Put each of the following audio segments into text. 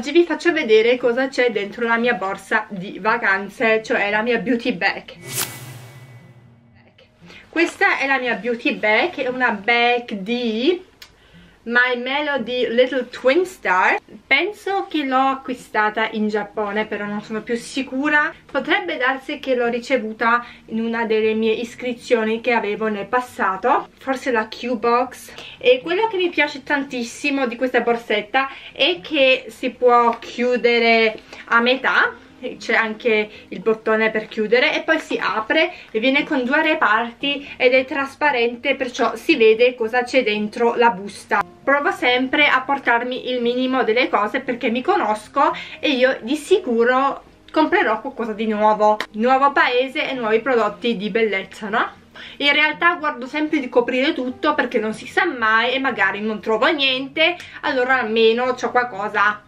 Oggi vi faccio vedere cosa c'è dentro la mia borsa di vacanze, cioè la mia beauty bag. Questa è la mia beauty bag, è una bag di My Melody Little Twin Star. Penso che l'ho acquistata in Giappone però non sono più sicura. Potrebbe darsi che l'ho ricevuta in una delle mie iscrizioni che avevo nel passato forse la Q-Box. E quello che mi piace tantissimo di questa borsetta è che si può chiudere a metà c'è anche il bottone per chiudere e poi si apre e viene con due reparti ed è trasparente perciò si vede cosa c'è dentro la busta. Provo sempre a portarmi il minimo delle cose perché mi conosco e io di sicuro comprerò qualcosa di nuovo. Nuovo paese e nuovi prodotti di bellezza no? in realtà guardo sempre di coprire tutto perché non si sa mai e magari non trovo niente allora almeno ho qualcosa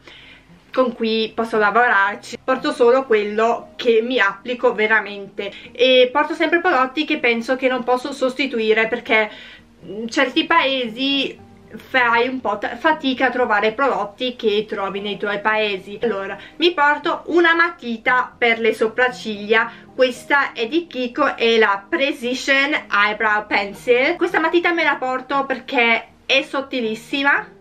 con cui posso lavorarci porto solo quello che mi applico veramente. E porto sempre prodotti che penso che non posso sostituire perché in certi paesi fai un po' fatica a trovare prodotti che trovi nei tuoi paesi. Allora mi porto una matita per le sopracciglia questa è di Kiko è la Precision Eyebrow Pencil. Questa matita me la porto perché è sottilissima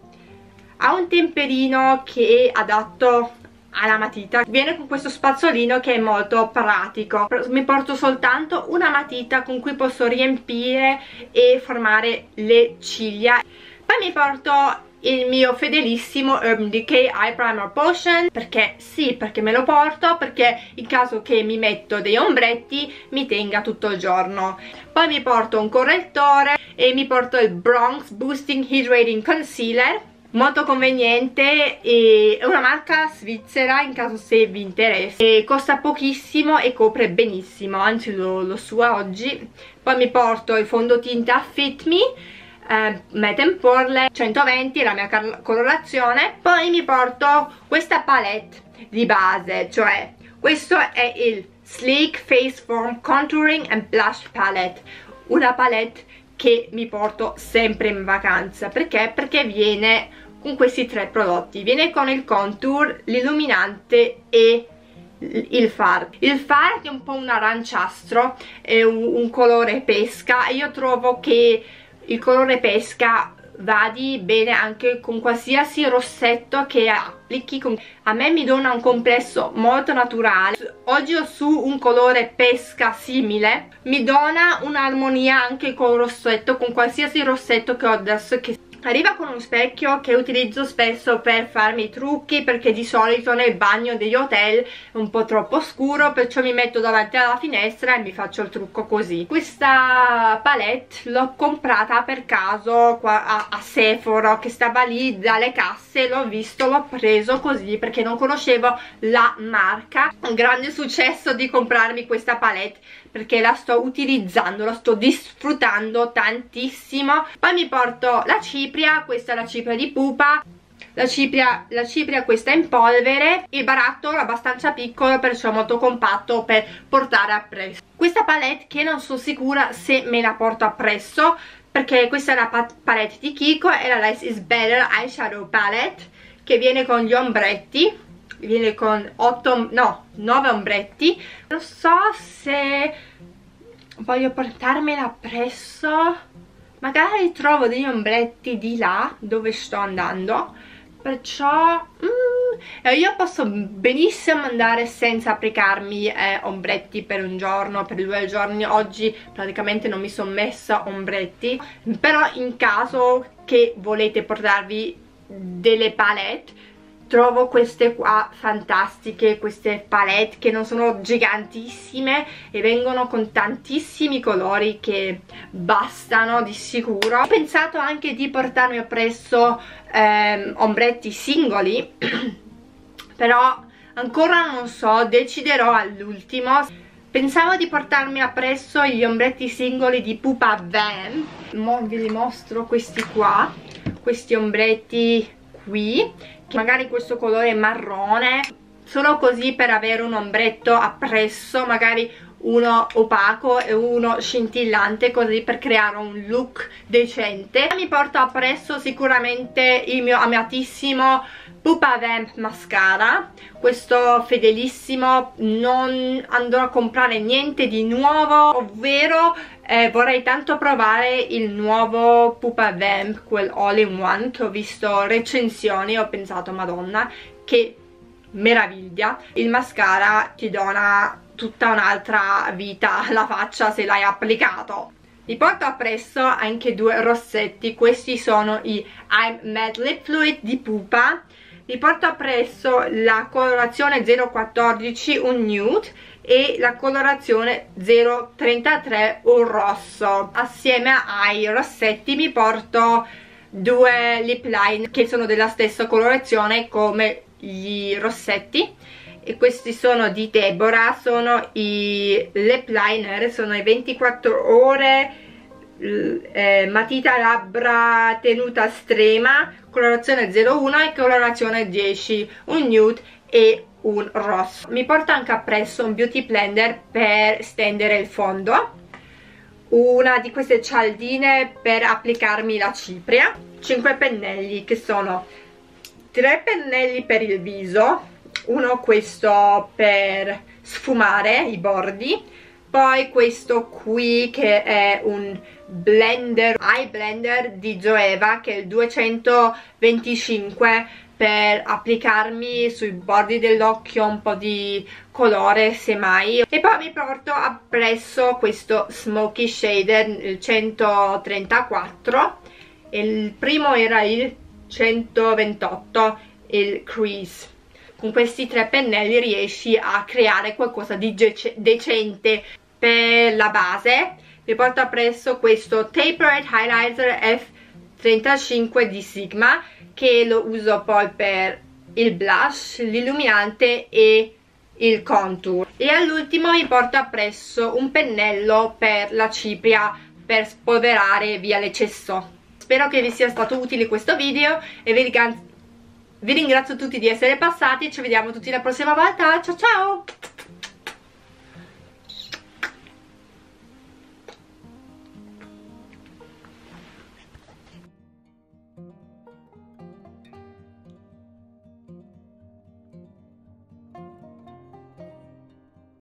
ha un temperino che è adatto alla matita. Viene con questo spazzolino che è molto pratico. Mi porto soltanto una matita con cui posso riempire e formare le ciglia. Poi mi porto il mio fedelissimo Urban Decay Eye Primer Potion. Perché sì, perché me lo porto perché in caso che mi metto dei ombretti mi tenga tutto il giorno. Poi mi porto un correttore e mi porto il Bronx Boosting Hydrating Concealer molto conveniente e è una marca svizzera in caso se vi interessa. E costa pochissimo e copre benissimo anzi lo, lo sua oggi. Poi mi porto il fondotinta Fit Me eh, Matte Porle 120 la mia colorazione. Poi mi porto questa palette di base cioè questo è il Sleek Face Form Contouring and Blush Palette. Una palette che mi porto sempre in vacanza. Perché? perché viene con questi tre prodotti. Viene con il contour, l'illuminante e il far. Il far è un po' un aranciastro è un, un colore pesca. E io trovo che il colore pesca vadi bene anche con qualsiasi rossetto che applichi. A me mi dona un complesso molto naturale. Oggi ho su un colore pesca simile. Mi dona un'armonia anche col rossetto con qualsiasi rossetto che ho adesso che arriva con uno specchio che utilizzo spesso per farmi i trucchi perché di solito nel bagno degli hotel è un po' troppo scuro perciò mi metto davanti alla finestra e mi faccio il trucco così. Questa palette l'ho comprata per caso a, a Sephora che stava lì dalle casse l'ho visto, l'ho preso così perché non conoscevo la marca. Un grande successo di comprarmi questa palette perché la sto utilizzando, la sto disfruttando tantissimo. Poi mi porto la cipria, questa è la cipria di pupa la cipria, la cipria questa in polvere il barattolo è abbastanza piccolo perciò molto compatto per portare appresso. Questa palette che non sono sicura se me la porto appresso perché questa è la palette di Kiko è la Less is Better Eyeshadow Palette che viene con gli ombretti viene con 8, no, 9 ombretti. Non so se voglio portarmela appresso magari trovo degli ombretti di là dove sto andando perciò mm, io posso benissimo andare senza applicarmi eh, ombretti per un giorno, per due giorni. Oggi praticamente non mi sono messa ombretti però in caso che volete portarvi delle palette trovo queste qua fantastiche queste palette che non sono gigantissime e vengono con tantissimi colori che bastano di sicuro. Ho pensato anche di portarmi appresso ehm, ombretti singoli però ancora non so deciderò all'ultimo. Pensavo di portarmi appresso gli ombretti singoli di Pupa Van. Mo vi mostro questi qua Questi ombretti qui magari questo colore marrone solo così per avere un ombretto appresso magari uno opaco e uno scintillante così per creare un look decente. Mi porto appresso sicuramente il mio amatissimo Pupa Vamp Mascara. Questo fedelissimo non andrò a comprare niente di nuovo ovvero eh, vorrei tanto provare il nuovo Pupa Vamp quel all in one che ho visto recensioni ho pensato madonna che meraviglia il mascara ti dona tutta un'altra vita alla faccia se l'hai applicato. Vi porto appresso anche due rossetti questi sono i I'm Mad Lip Fluid di Pupa. Vi porto appresso la colorazione 014 un nude e la colorazione 033 un rosso. Assieme ai rossetti mi porto due lip line che sono della stessa colorazione come gli rossetti. E questi sono di Deborah sono i lip liner sono i 24 ore eh, matita labbra tenuta estrema colorazione 01 e colorazione 10 un nude e un rosso mi porto anche appresso un beauty blender per stendere il fondo. Una di queste cialdine per applicarmi la cipria. 5 pennelli che sono 3 pennelli per il viso uno questo per sfumare i bordi poi questo qui che è un blender eye blender di Zoeva che è il 225 per applicarmi sui bordi dell'occhio un po' di colore semmai. E poi mi porto appresso questo smoky shader il 134 il primo era il 128 il crease. Con questi tre pennelli riesci a creare qualcosa di decente per la base vi porto appresso questo Tapered Highlighter F35 di Sigma che lo uso poi per il blush, l'illuminante e il contour. E all'ultimo vi porto appresso un pennello per la cipria per spolverare via l'eccesso. Spero che vi sia stato utile questo video e vi ringrazio tutti di essere passati ci vediamo tutti la prossima volta. Ciao ciao